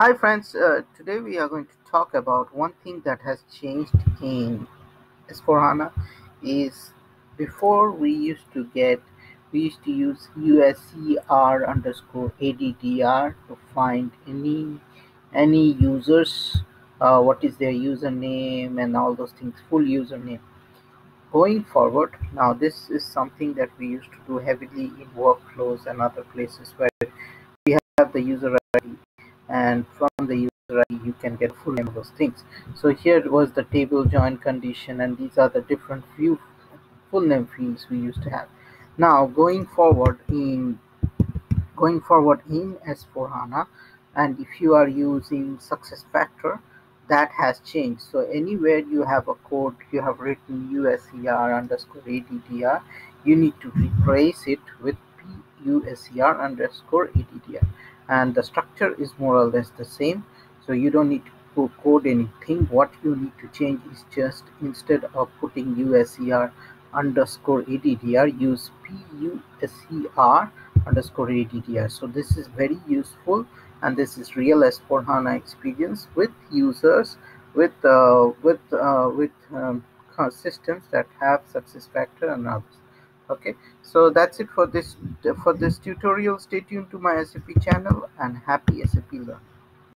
Hi friends, uh, today we are going to talk about one thing that has changed in S4HANA is before we used to get we used to use USER underscore ADDR to find any any users uh, what is their username and all those things full username. Going forward now this is something that we used to do heavily in workflows and other places where we have the user ID and from the user ID you can get full name of those things. So here was the table join condition and these are the different few full name fields we used to have. Now going forward in going forward in S4 HANA and if you are using SuccessFactor that has changed. So anywhere you have a code you have written USER underscore ADDR you need to replace it with PUSER underscore ADDR and the structure is more or less the same. So you don't need to code anything. What you need to change is just instead of putting user underscore addr use puser underscore addr so this is very useful. And this is real s4 hana experience with users with uh, with uh, with um, systems that have success factor and others okay. So that's it for this for this tutorial. Stay tuned to my sap channel and happy sap learning